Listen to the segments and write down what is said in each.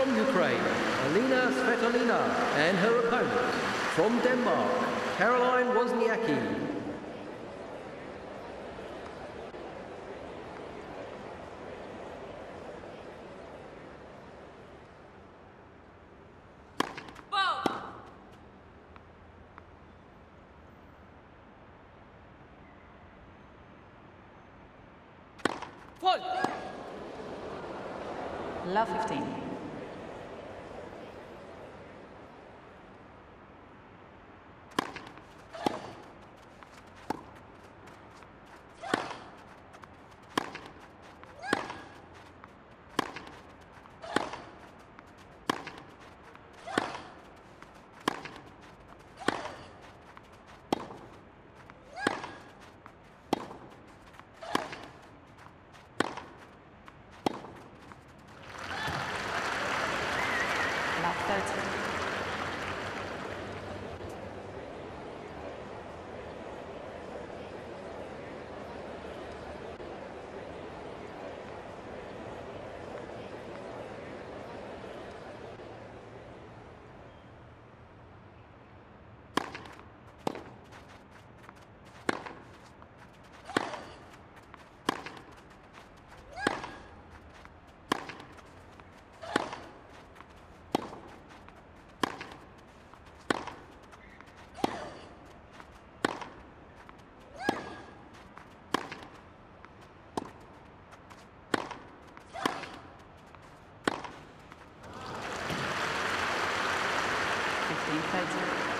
From Ukraine, Elina Svitolina and her opponent. From Denmark, Caroline Wozniacki. Love 15. You.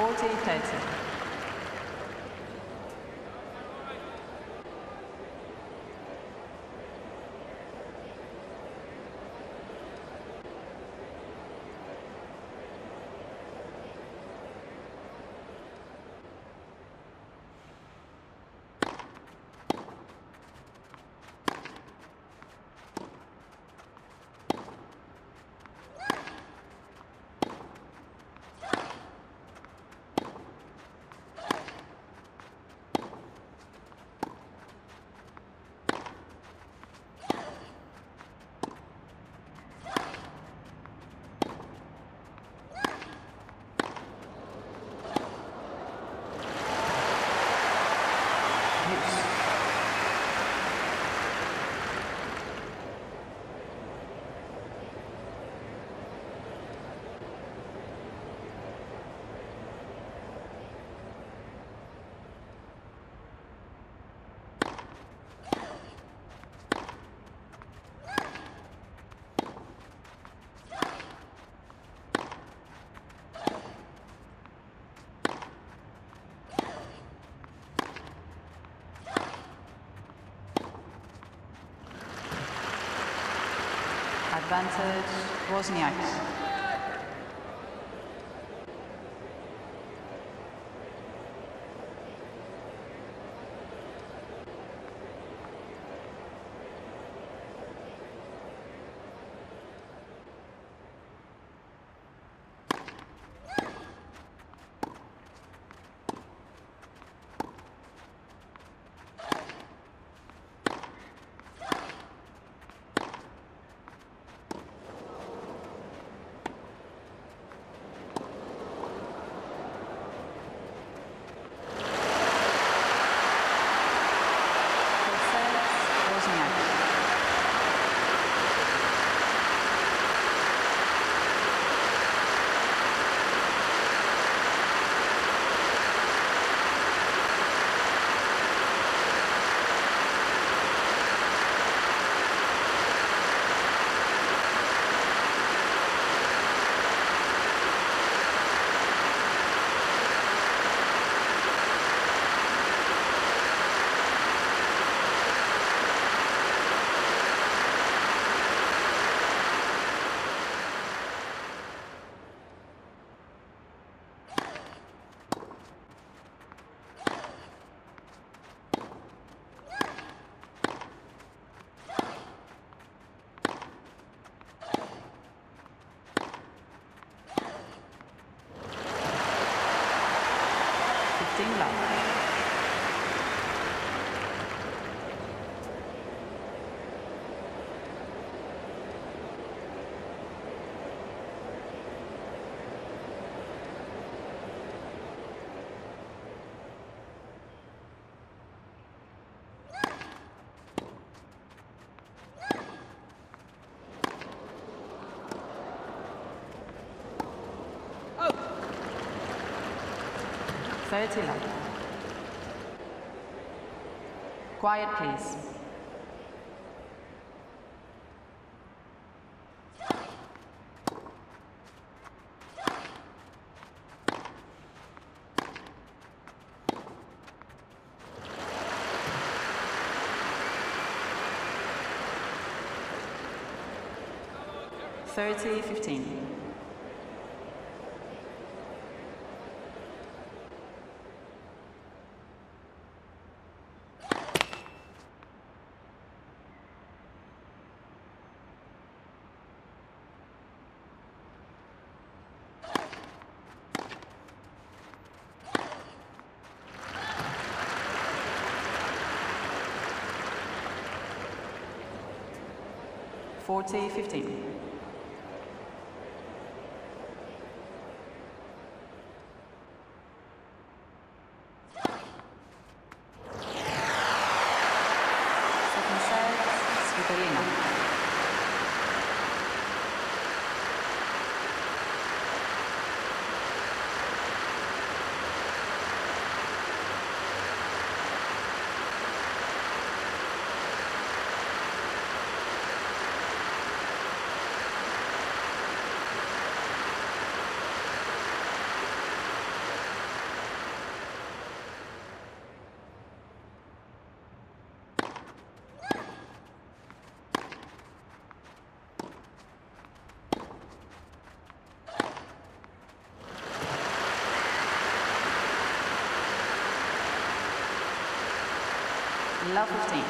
40 30. use. 20, Wozniak. 精彩。30 left. Quiet, please. Thirty, fifteen. 40, 15. Love 15.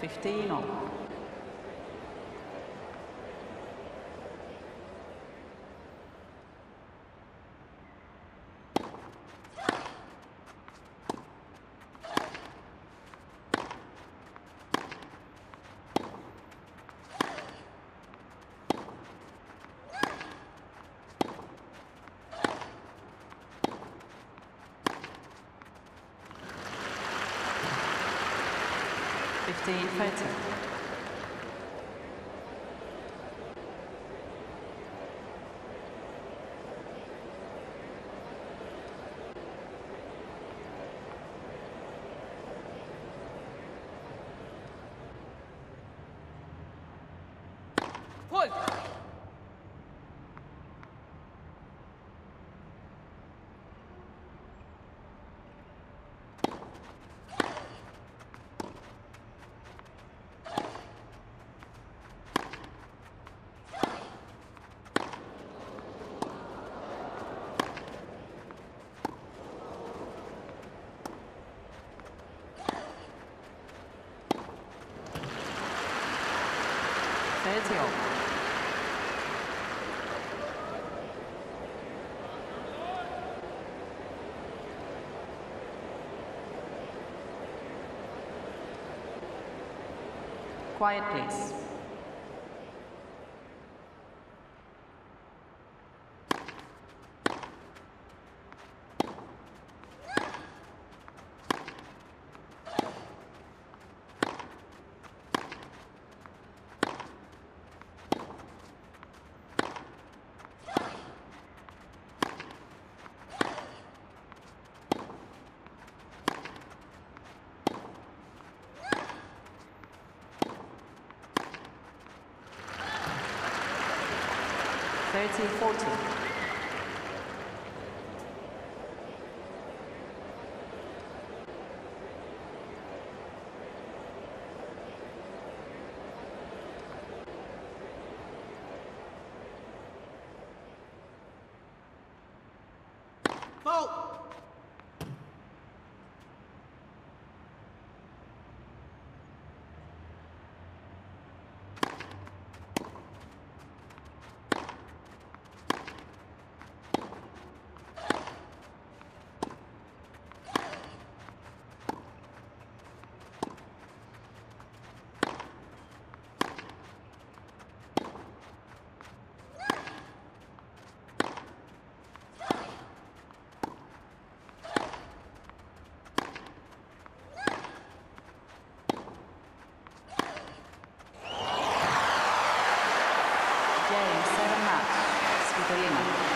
Fifteen on. The fighter. Quiet, please. 30, 40. James Serma, Escritorino.